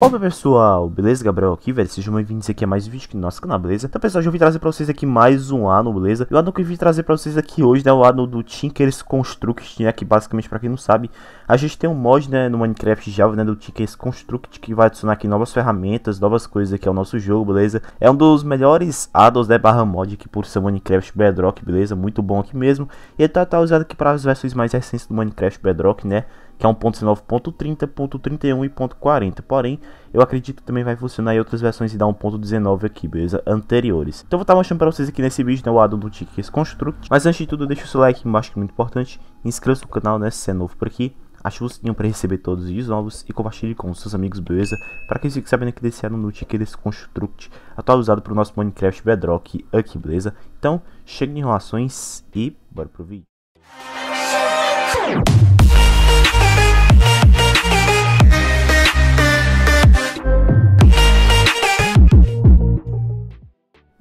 Olá pessoal, beleza? Gabriel aqui, velho, sejam bem-vindos aqui a mais um vídeo aqui no nosso canal, beleza? Então pessoal, já vim trazer pra vocês aqui mais um ano, beleza? E o ano que eu vim trazer pra vocês aqui hoje, né, o ano do Tinkers Construct, né, que basicamente, pra quem não sabe, a gente tem um mod, né, no Minecraft Java, né, do Tinkers Construct, que vai adicionar aqui novas ferramentas, novas coisas aqui ao nosso jogo, beleza? É um dos melhores addons, né, barra mod aqui por ser Minecraft Bedrock, beleza? Muito bom aqui mesmo. E ele tá, tá usado aqui para as versões mais recentes do Minecraft Bedrock, né? Que é 1.19.30, .31 e .40. Porém, eu acredito que também vai funcionar em outras versões e dar 1.19 aqui, beleza? Anteriores. Então vou estar mostrando para vocês aqui nesse vídeo, né, o addon do Tickets Construct. Mas antes de tudo, deixa o seu like embaixo que é muito importante. Inscreva-se no canal, né, se é novo por aqui. Ative o sininho para receber todos os vídeos novos e compartilhe com seus amigos, beleza? Para que fiquem sabendo que desse ano no Tickets Construct, atualizado para o nosso Minecraft Bedrock aqui, beleza? Então, chega de enrolações e bora pro vídeo.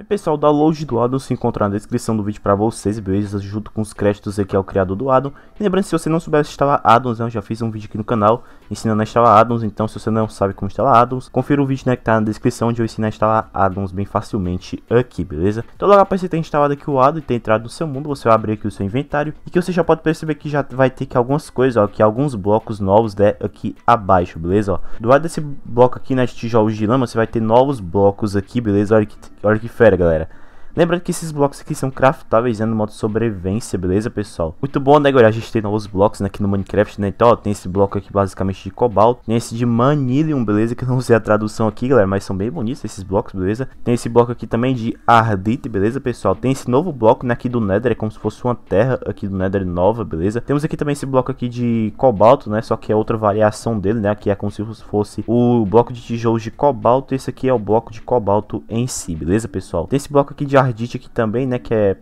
Pessoal, o download do addon se encontra na descrição do vídeo para vocês, beleza? Junto com os créditos aqui ao criador do. E lembrando, se você não souber instalar addons, né, eu já fiz um vídeo aqui no canal ensinando a instalar addons. Então, se você não sabe como instalar addons, confira o vídeo né, que tá na descrição onde eu ensino a instalar addons bem facilmente aqui, beleza? Então, logo após você ter instalado aqui o addon e ter entrado no seu mundo, você vai abrir aqui o seu inventário. E que você já pode perceber que já vai ter aqui algumas coisas, ó, aqui alguns blocos novos né, aqui abaixo, beleza? Ó, do lado desse bloco aqui, né, de tijolos de lama, você vai ter novos blocos aqui, beleza? Olha que, olha que fera, galera. Lembrando que esses blocos aqui são craftáveis né, no modo sobrevivência, beleza, pessoal? Muito bom, né, galera? A gente tem novos blocos né, aqui no Minecraft, né? Então, ó, tem esse bloco aqui basicamente de cobalto. Tem esse de manilium, beleza? Que eu não sei a tradução aqui, galera, mas são bem bonitos esses blocos, beleza? Tem esse bloco aqui também de ardite, beleza, pessoal? Tem esse novo bloco né, aqui do Nether, é como se fosse uma terra aqui do Nether nova, beleza? Temos aqui também esse bloco aqui de cobalto, né? Só que é outra variação dele, né? Aqui é como se fosse o bloco de tijolos de cobalto. Esse aqui é o bloco de cobalto em si, beleza, pessoal? Tem esse bloco aqui de ardite aqui também, né, que é,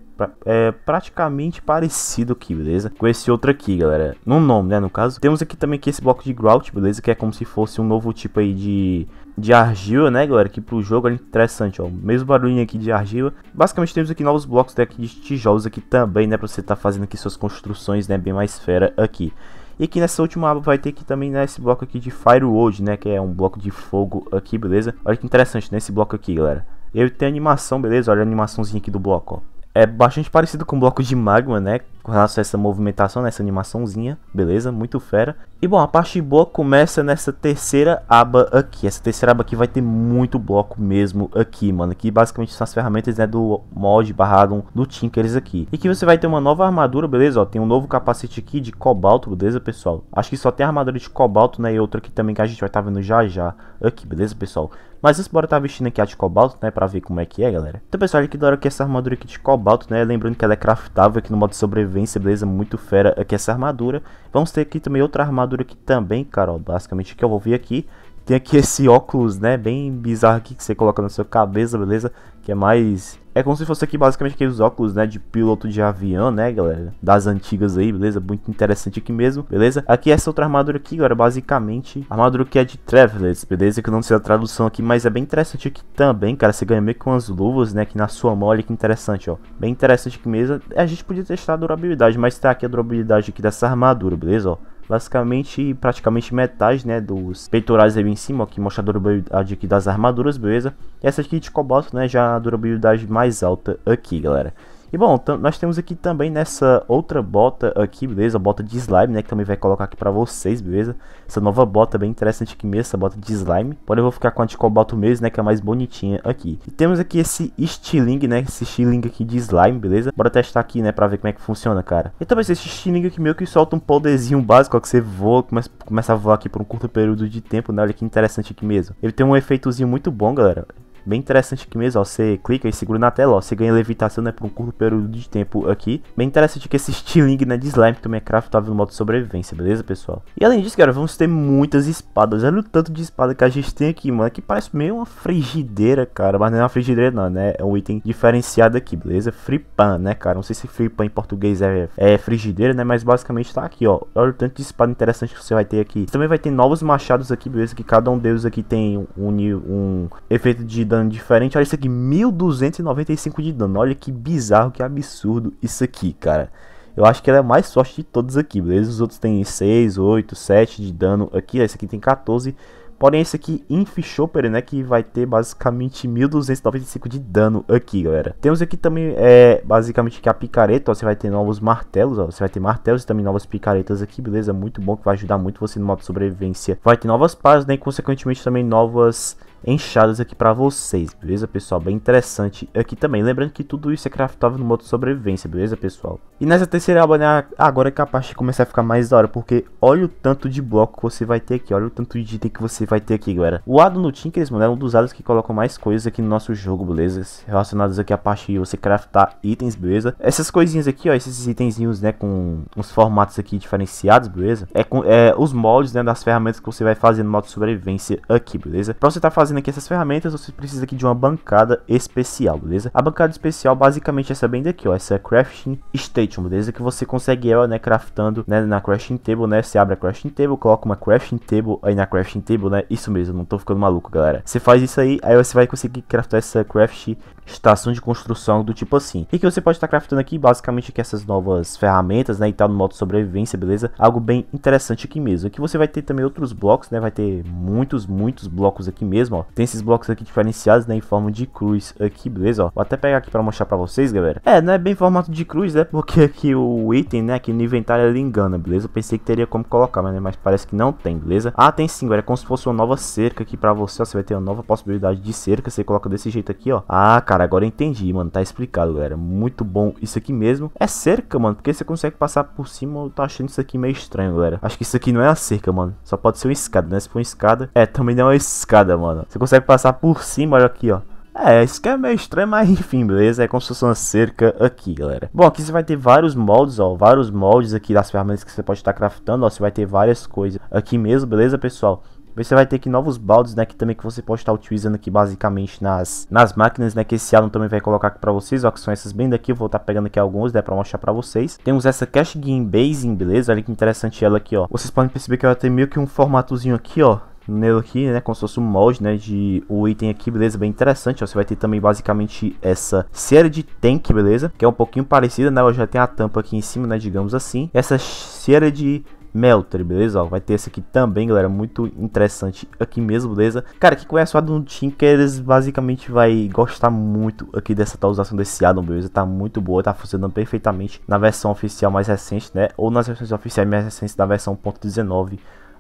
é praticamente parecido aqui, beleza? Com esse outro aqui, galera, no nome, né, no caso. Temos aqui também aqui esse bloco de grout, beleza? Que é como se fosse um novo tipo aí de, de argila, né, galera? Que pro jogo é interessante, ó, mesmo barulhinho aqui de argila. Basicamente temos aqui novos blocos daqui de tijolos aqui também, né, pra você tá fazendo aqui suas construções, né, bem mais fera aqui. E aqui nessa última aba vai ter aqui também né, esse bloco aqui de Firewood, né? Que é um bloco de fogo aqui, beleza? Olha que interessante nesse né, bloco aqui, galera. Ele tem animação, beleza? Olha a animaçãozinha aqui do bloco, ó é bastante parecido com blocos de magma, né? Com relação a essa movimentação, nessa animaçãozinha, beleza? Muito fera. E bom, a parte boa começa nessa terceira aba aqui. Essa terceira aba aqui vai ter muito bloco mesmo aqui, mano. Que basicamente são as ferramentas né, do mod barragam do Tinkers aqui. E que você vai ter uma nova armadura, beleza? Ó, tem um novo capacete aqui de cobalto, beleza, pessoal? Acho que só tem armadura de cobalto, né? E outra aqui também que a gente vai estar tá vendo já já aqui, beleza, pessoal? Mas antes, bora estar tá vestindo aqui a de cobalto, né? Pra ver como é que é, galera. Então, pessoal, olha que da hora que essa armadura aqui de cobalto, né? Lembrando que ela é craftável aqui no modo sobrevivência, beleza? Muito fera aqui essa armadura. Vamos ter aqui também outra armadura aqui também, cara. Basicamente, que eu vou ver aqui. Tem aqui esse óculos, né, bem bizarro aqui que você coloca na sua cabeça, beleza? Que é mais... É como se fosse aqui basicamente aqueles óculos, né, de piloto de avião, né, galera? Das antigas aí, beleza? Muito interessante aqui mesmo, beleza? Aqui essa outra armadura aqui, galera, basicamente... Armadura que é de Travelers, beleza? Que eu não sei a tradução aqui, mas é bem interessante aqui também, cara. Você ganha meio com as luvas, né, aqui na sua mão, olha que interessante, ó. Bem interessante aqui mesmo. A gente podia testar a durabilidade, mas tá aqui a durabilidade aqui dessa armadura, beleza, ó basicamente praticamente metade né dos peitorais ali em cima ó, que mostra a durabilidade aqui das armaduras beleza? E essa aqui de cobalto né já a durabilidade mais alta aqui galera e bom, nós temos aqui também nessa outra bota aqui, beleza? Bota de slime, né? Que também vai colocar aqui pra vocês, beleza? Essa nova bota bem interessante aqui mesmo, essa bota de slime. Porém, eu vou ficar com a de cobalto mesmo, né? Que é mais bonitinha aqui. E temos aqui esse estilingue, né? Esse estilingue aqui de slime, beleza? Bora testar aqui, né? Pra ver como é que funciona, cara. E também esse estilingue aqui meio que solta um poderzinho básico, ó, que você voa, começa, começa a voar aqui por um curto período de tempo, né? Olha que interessante aqui mesmo. Ele tem um efeitozinho muito bom, galera. Bem interessante aqui mesmo, ó. Você clica e segura na tela, ó. Você ganha levitação, né? Por um curto período de tempo aqui. Bem interessante que esse estilingue, né? De slime também é craftável no modo sobrevivência, beleza, pessoal? E além disso, cara, vamos ter muitas espadas. Olha o tanto de espada que a gente tem aqui, mano. Que parece meio uma frigideira, cara. Mas não é uma frigideira, não, né? É um item diferenciado aqui, beleza? Free pan, né, cara? Não sei se free pan em português é, é frigideira, né? Mas basicamente tá aqui, ó. Olha o tanto de espada interessante que você vai ter aqui. Você também vai ter novos machados aqui, beleza? Que cada um deles aqui tem um, um, um efeito de dano diferente. Olha isso aqui, 1295 de dano. Olha que bizarro, que absurdo isso aqui, cara. Eu acho que ela é mais forte de todos aqui, beleza? Os outros tem 6, 8, 7 de dano aqui. Esse aqui tem 14. Porém, esse aqui, Inf Chopper, né, que vai ter basicamente 1295 de dano aqui, galera. Temos aqui também, é, basicamente, que a picareta, ó, você vai ter novos martelos, ó, você vai ter martelos e também novas picaretas aqui, beleza? Muito bom, que vai ajudar muito você no modo sobrevivência. Vai ter novas pás, né, e consequentemente também novas enxadas aqui para vocês, beleza, pessoal? Bem interessante aqui também. Lembrando que tudo isso é craftável no modo sobrevivência, beleza, pessoal? E nessa terceira aba, né, agora é capaz de começar a ficar mais da hora, porque olha o tanto de bloco que você vai ter aqui, olha o tanto de item que você vai ter aqui, galera. O Ado no Tinkers, mano, é um dos ados que colocam mais coisas aqui no nosso jogo, beleza? Relacionadas aqui a parte de você craftar itens, beleza? Essas coisinhas aqui, ó, esses itenzinhos, né, com uns formatos aqui diferenciados, beleza? É, com, é os moldes, né, das ferramentas que você vai fazer no modo sobrevivência aqui, beleza? Pra você tá fazendo aqui essas ferramentas, você precisa aqui de uma bancada especial, beleza? A bancada especial, basicamente, essa bem daqui, ó, essa crafting station, beleza? Que você consegue ela, né, craftando, né, na crafting table, né? Você abre a crafting table, coloca uma crafting table aí na crafting table, né? Isso mesmo, não tô ficando maluco, galera. Você faz isso aí, aí você vai conseguir craftar essa craft estação de construção do tipo assim. E que você pode estar craftando aqui, basicamente, que essas novas ferramentas, né, e tal, no modo sobrevivência, beleza? Algo bem interessante aqui mesmo. Aqui você vai ter também outros blocos, né? Vai ter muitos, muitos blocos aqui mesmo, ó. Tem esses blocos aqui diferenciados, né, em forma de cruz aqui, beleza, ó. Vou até pegar aqui para mostrar para vocês, galera. É, não é bem formato de cruz, né, porque aqui o item, né, aqui no inventário ele engana, beleza? Eu pensei que teria como colocar, mas, né, mas parece que não tem, beleza? Ah, tem sim, galera, é como se fosse uma nova cerca aqui para você, ó. Você vai ter uma nova possibilidade de cerca, você coloca desse jeito aqui, ó. Ah, cara, agora eu entendi, mano, tá explicado, galera. Muito bom isso aqui mesmo. É cerca, mano, porque você consegue passar por cima, eu tô achando isso aqui meio estranho, galera. Acho que isso aqui não é a cerca, mano. Só pode ser uma escada, né? Se for uma escada, é, também não é uma escada, mano. Você consegue passar por cima, olha aqui, ó. É, isso que é meio estranho, mas enfim, beleza? É como se fosse uma cerca aqui, galera. Bom, aqui você vai ter vários moldes, ó. Vários moldes aqui das ferramentas que você pode estar craftando, ó. Você vai ter várias coisas aqui mesmo, beleza, pessoal? Você vai ter aqui novos baldes, né, que também que você pode estar utilizando aqui basicamente nas, nas máquinas, né, que esse aluno também vai colocar aqui para vocês, ó, que são essas bem daqui, eu vou estar pegando aqui alguns, né, para mostrar para vocês. Temos essa Cash Game Basing, beleza? Olha que interessante ela aqui, ó. Vocês podem perceber que ela tem meio que um formatozinho aqui, ó, nele aqui, né, como se fosse um molde, né, de o item aqui, beleza, bem interessante, ó, você vai ter também basicamente essa série de tank, beleza, que é um pouquinho parecida, né, ela já tem a tampa aqui em cima, né, digamos assim, essa série de Melter, beleza? Ó, vai ter esse aqui também, galera, muito interessante aqui mesmo, beleza? Cara, que conhece o Adam Tinkers basicamente vai gostar muito aqui dessa atualização desse Adam, beleza? Tá muito boa, tá funcionando perfeitamente na versão oficial mais recente, né? Ou nas versões oficiais mais recentes da versão 1.19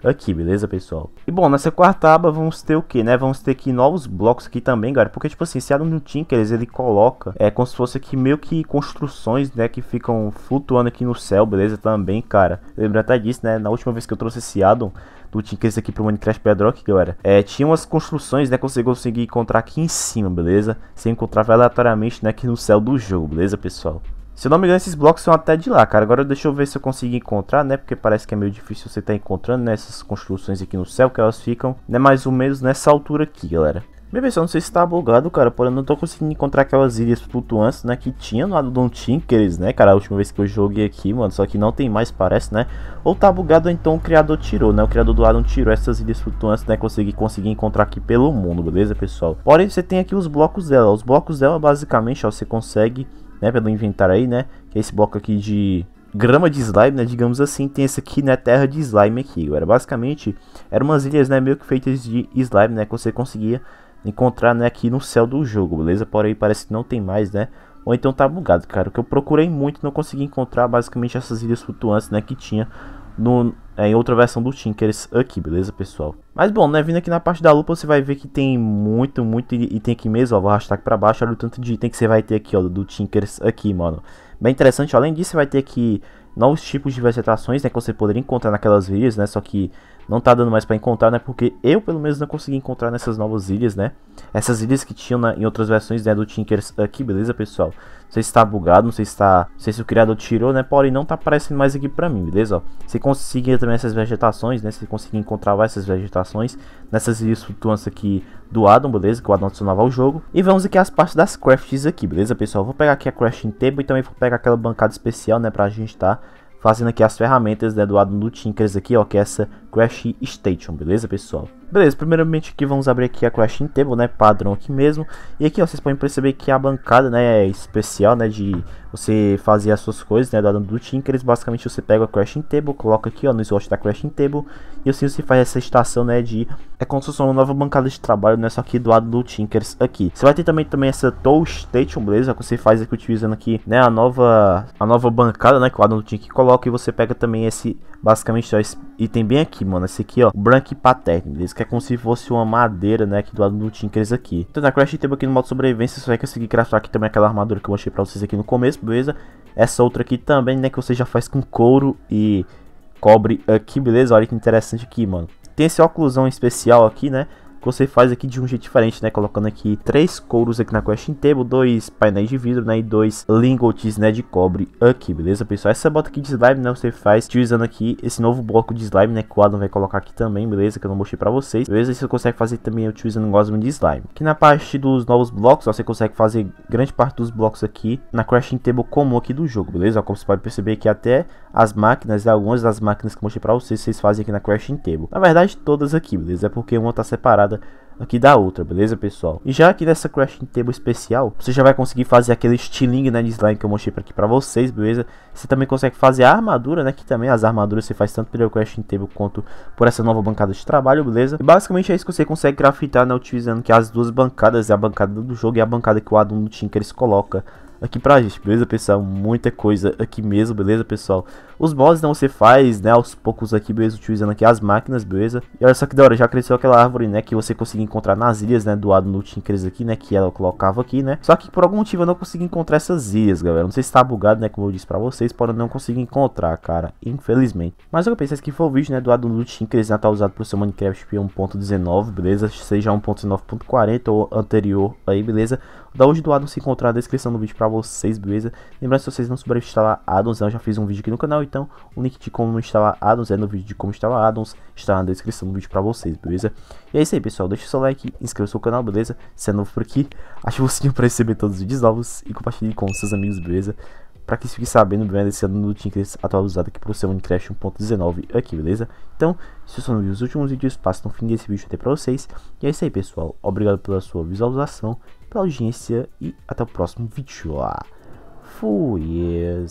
aqui, beleza, pessoal? E bom, nessa quarta aba vamos ter o que, né? Vamos ter aqui novos blocos aqui também, galera, porque tipo assim, se Adam no Tinkers ele coloca, é como se fosse aqui meio que construções, né, que ficam flutuando aqui no céu, beleza, também, cara. Lembra até disso, né, na última vez que eu trouxe esse Adam, do Tinkers aqui pro Minecraft Bedrock, galera, é, tinha umas construções, né, que você conseguia encontrar aqui em cima, beleza? Você encontrava aleatoriamente, né, aqui no céu do jogo, beleza, pessoal? Se eu não me engano, esses blocos são até de lá, cara. Agora deixa eu ver se eu consigo encontrar, né? Porque parece que é meio difícil você estar tá encontrando nessas né, construções aqui no céu, que elas ficam, né? Mais ou menos nessa altura aqui, galera. Minha versão, não sei se tá bugado, cara, porém eu não tô conseguindo encontrar aquelas ilhas flutuantes, né, que tinha no lado do Tinkers, né, cara, a última vez que eu joguei aqui, mano, só que não tem mais, parece, né, ou tá bugado então o criador tirou, né, o criador do Adam tirou essas ilhas flutuantes, né, consegui conseguir encontrar aqui pelo mundo, beleza, pessoal? Porém, você tem aqui os blocos dela, os blocos dela, basicamente, ó, você consegue né, pelo inventário aí, né, que é esse bloco aqui de grama de slime, né, digamos assim, tem esse aqui, né, terra de slime aqui, galera. Basicamente, eram umas ilhas, né, meio que feitas de slime, né, que você conseguia encontrar, né, aqui no céu do jogo, beleza? Porém, parece que não tem mais, né, ou então tá bugado, cara. O que eu procurei muito, não consegui encontrar basicamente essas ilhas flutuantes, né, que tinha no, é, em outra versão do Tinkers aqui, beleza, pessoal? Mas bom, né, vindo aqui na parte da lupa, você vai ver que tem muito, muito item aqui mesmo, ó, vou arrastar aqui pra baixo, olha o tanto de item que você vai ter aqui, ó, do Tinkers aqui, mano. Bem interessante, além disso, você vai ter aqui novos tipos de vegetações, né, que você poderia encontrar naquelas ilhas, né, só que não tá dando mais para encontrar, né, porque eu, pelo menos, não consegui encontrar nessas novas ilhas, né, essas ilhas que tinham na, em outras versões, né, do Tinkers aqui, beleza, pessoal? Não sei se está bugado, não sei se está, não sei se o criador tirou, né, porém não tá aparecendo mais aqui para mim, beleza, ó. Você conseguia também essas vegetações, né, você conseguia encontrar essas vegetações nessas ilhas flutuantes aqui do Adam, beleza, que o Adam adicionava ao jogo. E vamos aqui as partes das crafts aqui, beleza, pessoal? Vou pegar aqui a crafting table e também vou pegar aquela bancada especial, né, pra gente tá fazendo aqui as ferramentas né, do lado do Tinkers aqui, ó, que é essa Crash Station, beleza, pessoal? Beleza, primeiramente aqui vamos abrir aqui a crafting table, né, padrão aqui mesmo. E aqui, ó, vocês podem perceber que a bancada, né, é especial, né, de você fazer as suas coisas, né, do, do Tinkers. Basicamente você pega a crafting table, coloca aqui, ó, no slot da crafting table. E assim você faz essa estação, né, de... É como se fosse uma nova bancada de trabalho, né, só que do lado do Tinkers aqui. Você vai ter também, também essa tool station, beleza, que você faz aqui utilizando aqui, né, a nova, a nova bancada, né, que o Adam do Tinker coloca. E você pega também esse, basicamente, ó, esse item bem aqui, mano, esse aqui, ó, Brank Pattern, beleza, que é como se fosse uma madeira, né, aqui do lado do Tinkers aqui. Então na crafting table aqui no modo sobrevivência, você vai conseguir craftar aqui também aquela armadura que eu mostrei pra vocês aqui no começo, beleza? Essa outra aqui também, né, que você já faz com couro e cobre aqui, beleza? Olha que interessante aqui, mano. Tem esse óculosão especial aqui, né? Você faz aqui de um jeito diferente, né? Colocando aqui três couros aqui na question table, dois painéis de vidro, né? E dois lingotes, né? De cobre aqui, beleza, pessoal? Essa bota aqui de slime, né? Você faz utilizando aqui esse novo bloco de slime, né? Que o Adam vai colocar aqui também, beleza? Que eu não mostrei pra vocês, beleza? E você consegue fazer também utilizando um gosma de slime. Aqui na parte dos novos blocos, ó, você consegue fazer grande parte dos blocos aqui na crafting table comum aqui do jogo, beleza? Como você pode perceber que até as máquinas, algumas das máquinas que eu mostrei pra vocês, vocês fazem aqui na crafting table. Na verdade, todas aqui, beleza? É porque uma tá separada aqui da outra, beleza, pessoal? E já aqui nessa crafting table especial, você já vai conseguir fazer aquele estilingue, né, de slime que eu mostrei aqui pra vocês, beleza? Você também consegue fazer a armadura, né, que também as armaduras você faz tanto pelo crafting table quanto por essa nova bancada de trabalho, beleza? E basicamente é isso que você consegue craftar, né, utilizando que as duas bancadas, a bancada do jogo e a bancada que o Adam do Tinker coloca aqui pra gente, beleza, pessoal? Muita coisa aqui mesmo, beleza, pessoal? Os mods não você faz, né, aos poucos aqui, beleza, utilizando aqui as máquinas, beleza? E olha só que da hora, já cresceu aquela árvore, né, que você conseguia encontrar nas ilhas, né, do lado no Tinkers aqui, né, que ela colocava aqui, né? Só que por algum motivo eu não consegui encontrar essas ilhas, galera. Não sei se tá bugado, né, como eu disse pra vocês, porém não consegui encontrar, cara, infelizmente. Mas eu pensei que foi o vídeo, né, do lado no Tinkers, né, tá usado pro seu Minecraft 1.19, beleza? Seja 1.19.40 ou anterior aí, beleza? Da hoje do Addon se encontrar na descrição do vídeo pra vocês, beleza? Lembrando, se vocês não souberem instalar Addons, eu já fiz um vídeo aqui no canal, então o link de como instalar Addons é no vídeo de como instalar Addons, está na descrição do vídeo pra vocês, beleza? E é isso aí, pessoal, deixa o seu like, inscreva-se no canal, beleza? Se é novo por aqui, ative o sininho pra receber todos os vídeos novos e compartilhe com seus amigos, beleza? Pra que fique sabendo, beleza, desse ano do Tinkers atualizado aqui pro seu Minecraft 1.19 aqui, beleza? Então, se você não viu os últimos vídeos, passa no fim desse vídeo até pra vocês. E é isso aí, pessoal. Obrigado pela sua visualização pela audiência e até o próximo vídeo. Fui.